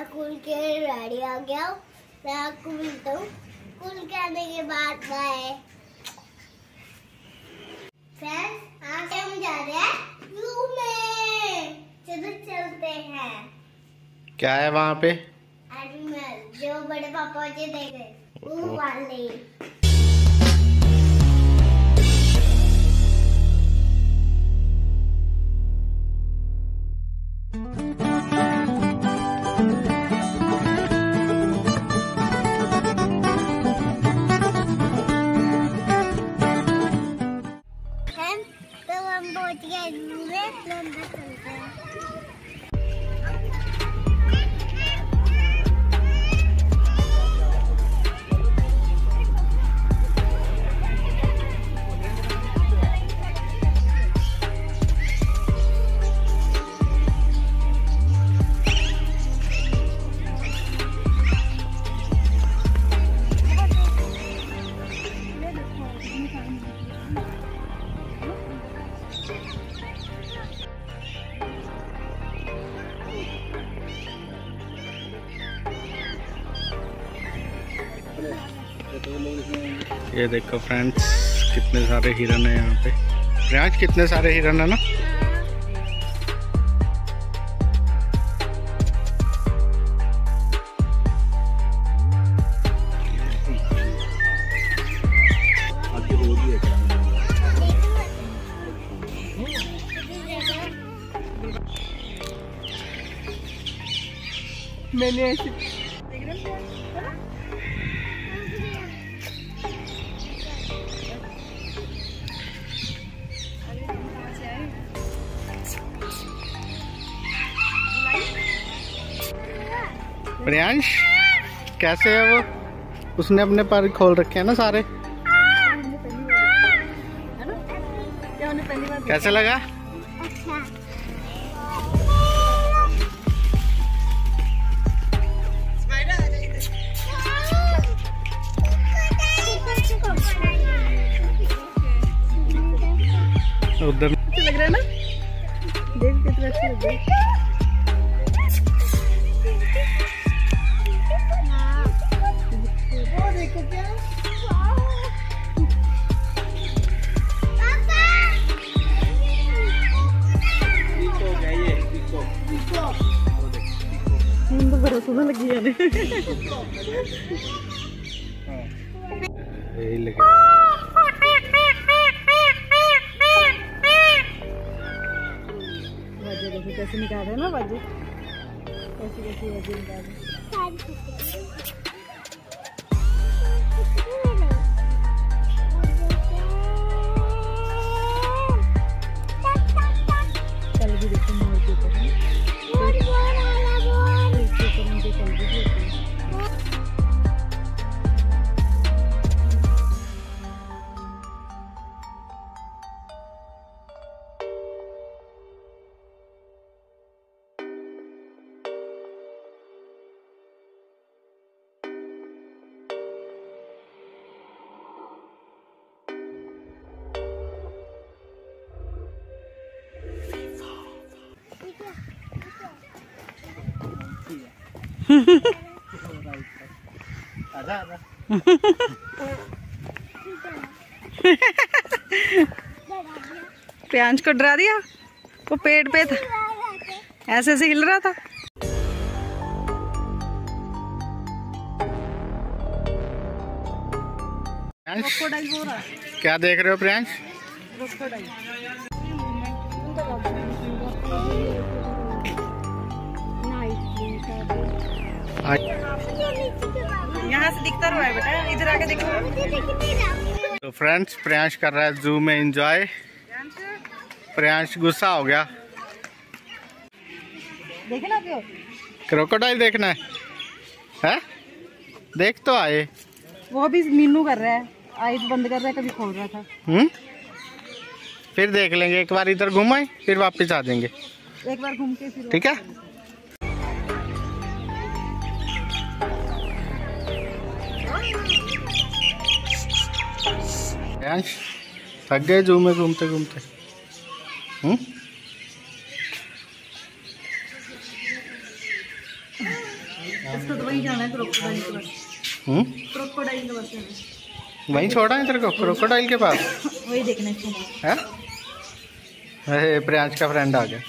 मैं खुल के रेडी आ गया हूँ। मैं आपको मिलता हूँ। खुल के आने के बाद बाय फ्रेंड्स आज हम जा रहे हैं जू में। चलो चलते हैं। क्या है वहाँ पे? एनिमल जो बड़े पापा जी देखे वो वाले। हम पहुँच गए ये देखो फ्रेंड्स कितने सारे हिरन है यहाँ पे। प्रियांश, कितने सारे हिरन है ना? मैंने ऐसे प्रियांश, कैसे है वो? उसने अपने पर खोल रखे हैं ना सारे। कैसे लगा? अच्छा उधर लग रहा है ना? देख कितना अच्छा लग रहा है। मुझे बड़ा सोना लगी यार यही लगे। वजह देखो कैसे निकाल रहे ना वजह कैसे कैसे वजह निकाल रहे प्रियांश को डरा दिया? वो पेड़ पे था। ऐसे ऐसे हिल रहा था। क्या देख रहे हो प्रियांश? यहाँ से दिखता रहा है बेटा इधर आके देखो। तो फ्रेंड्स प्रियांश कर रहा है जू में एंजॉय प्रियांश गुस्सा हो गया। क्यों क्रोकोडाइल देखना है। हैं? देख तो आए। वो भी मीनू कर रहा है आइज़ बंद कर रहा है कभी खोल रहा था। हम्म? फिर देख लेंगे एक बार इधर घुमाए फिर वापस आ जाएँगे। एक बार घूम के फिर ठीक है? आयांश थक गए जू में घूमते घूमते वहीं छोड़ा है तेरे को? क्रोकोडाइल के पास? वही देखना है प्रियांश का फ्रेंड आ गया।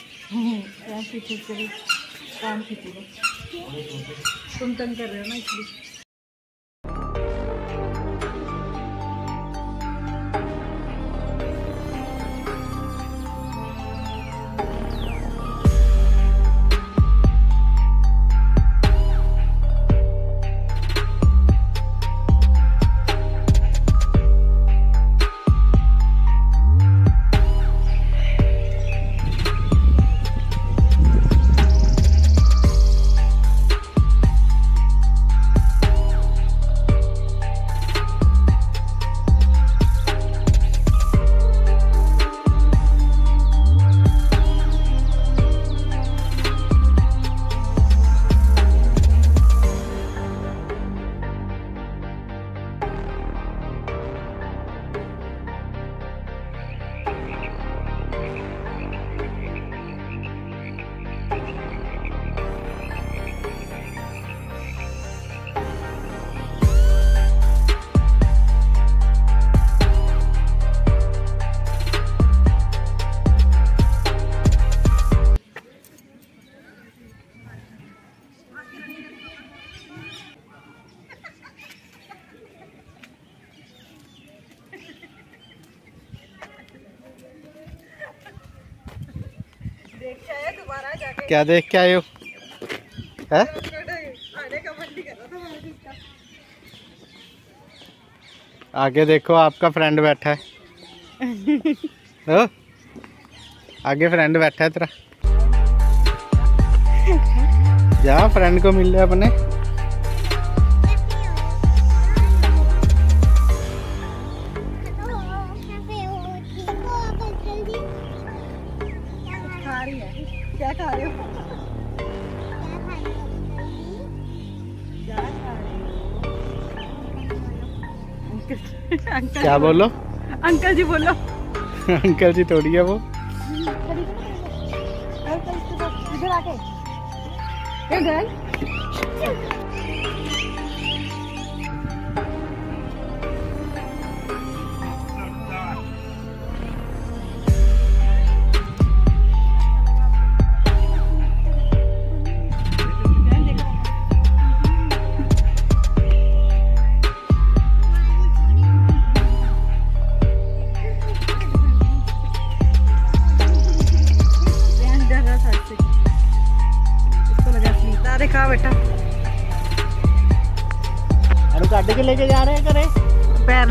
काम तुम तंग कर रहे हो ना इसलिए। क्या देख के आयो है? आगे देखो, आपका फ्रेंड बैठा है। आगे फ्रेंड बैठा है तेरा। जा फ्रेंड को मिल रहा अपने। अंकल क्या बोलो? अंकल जी बोलो। अंकल जी थोड़ी है वो। इधर आके। पैर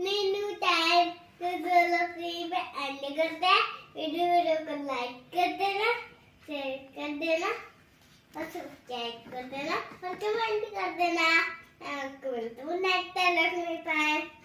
नीनू टाइम एंड करते हैं वीडियो वीडियो को लाइक कर देना शेयर कर देना और सब्सक्राइब कर देना और कमेंट कर देना आपको मिलता हूँ नेक्स्ट टाइम पाए